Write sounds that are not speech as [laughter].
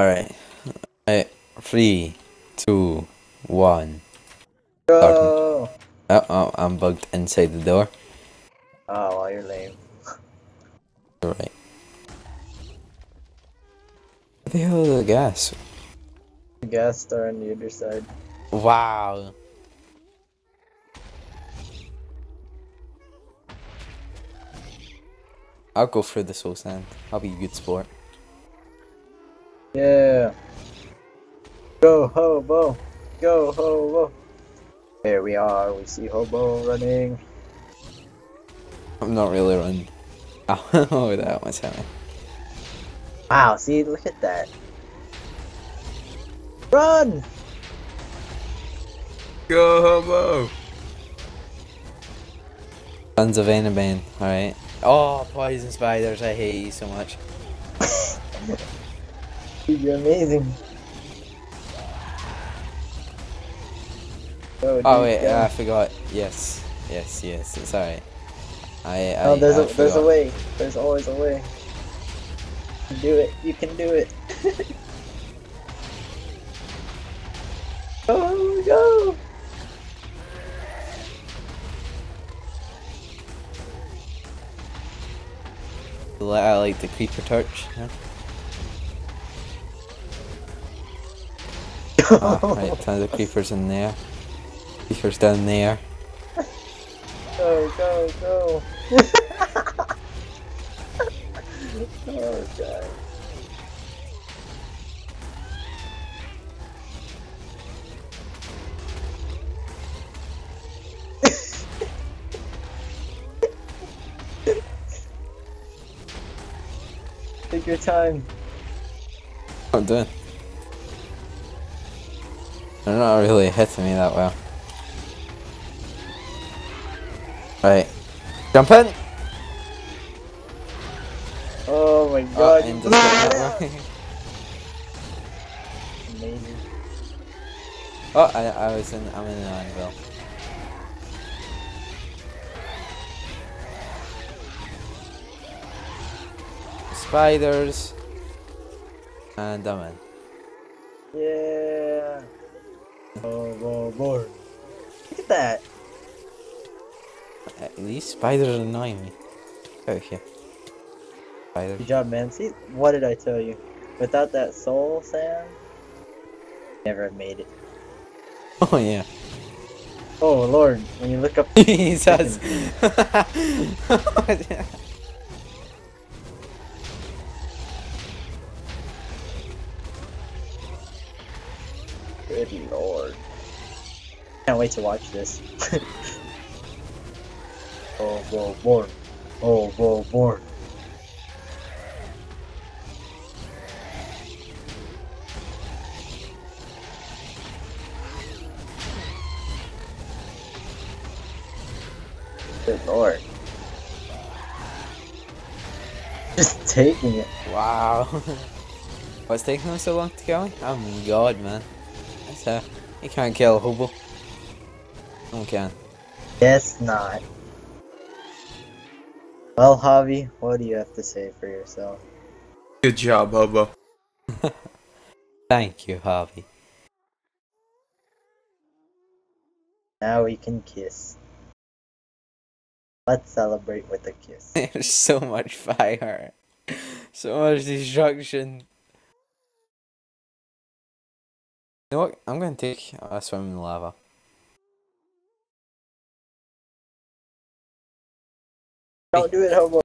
Alright. Alright. Three, two, one. Go! Oh, oh, I'm bugged inside the door. Oh, well, you're lame. Alright. Where the hell is the gas? The gas are on the other side. Wow. I'll go for the soul sand. I'll be a good sport. Yeah. Go, Hobo! Go, Hobo! Here we are, we see Hobo running. I'm not really running. [laughs] Oh, that was happening. Wow, see, look at that. Run! Go hobo! Sons of Annabane, alright. Oh, poison spiders, I hate you so much. [laughs] Dude, you're amazing. Go, Oh, oh wait. I forgot. Yes, yes, yes, it's alright. I, I, Oh, there's I a there's a way. There's always a way. Do it. You can do it. [laughs] oh go! I like the creeper torch. Yeah. Oh, right, tons of creepers in there. Creepers down there. Go go go! oh god. Take your time. I'm doing. They're not really hitting me that well. Right. Jump in! Oh my Oh, god. and you just blew get it that out. [laughs] way. Amazing. Oh, I, I was in, I'm in an anvil. Spiders. And I'm in. Yeah. Oh, oh, boy. Look at that. Uh, These spiders annoy me. Get out here. Spiders. Good job, man. See, what did I tell you? Without that soul sand, never have made it. [laughs] Oh yeah. Oh lord, when you look up, [laughs] Jesus. [laughs] good lord. Can't wait to watch this. [laughs] oh, whoa, born. Oh, whoa, born. Good lord. Just taking it. wow. [laughs] What's taking them so long to kill me? Oh my god, man. That's a, you can't kill a hobo. No one can. Guess not. Well, Javi, what do you have to say for yourself? Good job, hobo. [laughs] Thank you, Harvey. Now we can kiss. Let's celebrate with a kiss. [laughs] There's so much fire. So much destruction. You know what? I'm gonna take a swim in the lava. Don't do it, hobo.